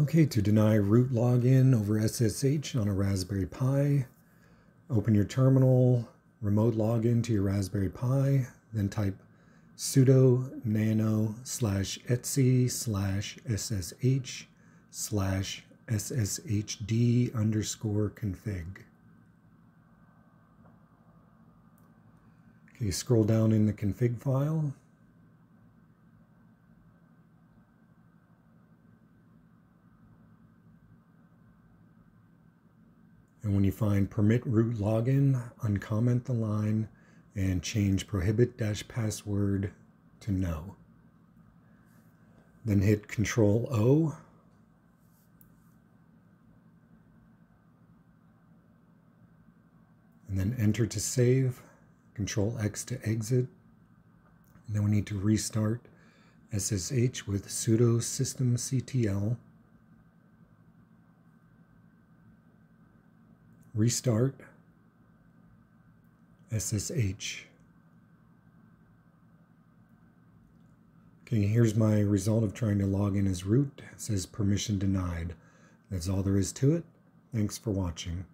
Okay, to deny root login over SSH on a Raspberry Pi, open your terminal, remote login to your Raspberry Pi, then type sudo nano slash etc slash ssh slash sshd underscore config. Okay, scroll down in the config file And when you find permit root login, uncomment the line and change prohibit dash password to no. Then hit Control O. And then enter to save, Control X to exit. And then we need to restart SSH with sudo systemctl. Restart SSH. Okay, here's my result of trying to log in as root. It says permission denied. That's all there is to it. Thanks for watching.